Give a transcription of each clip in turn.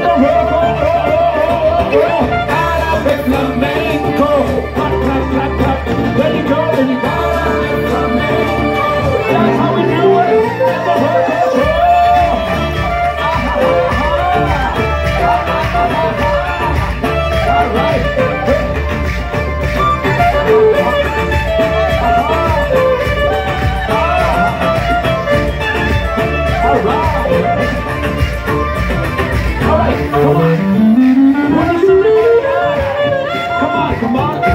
Yeah.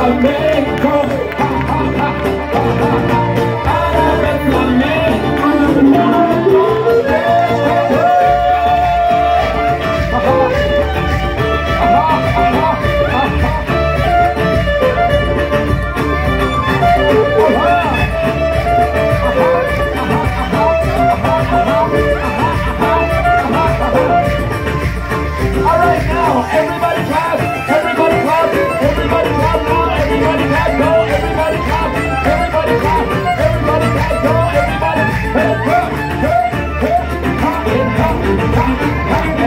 flamenco. Everybody clap. hey, you hey.